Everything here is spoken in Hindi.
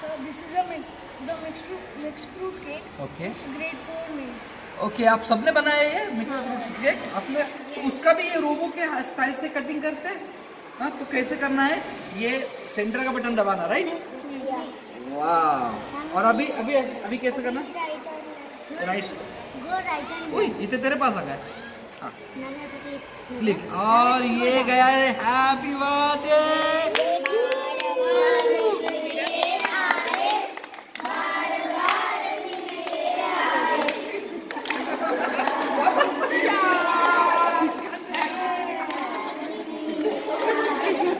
So this is a the mixed fruit, mixed fruit cake. Okay. It's grade four में. ओके आप सबने बनाया ये मिक्स फ्रूट केक आपने तो उसका भी ये रोबो के हाँ, स्टाइल से कटिंग करते हैं? हाँ तो कैसे करना है? ये सेंटर का बटन दबाना राइट वाह और अभी अभी अभी कैसे करना? राइट Go right and तो तेरे पास आ गया। हाँ। क्लिक तो और ये गया है. Happy birthday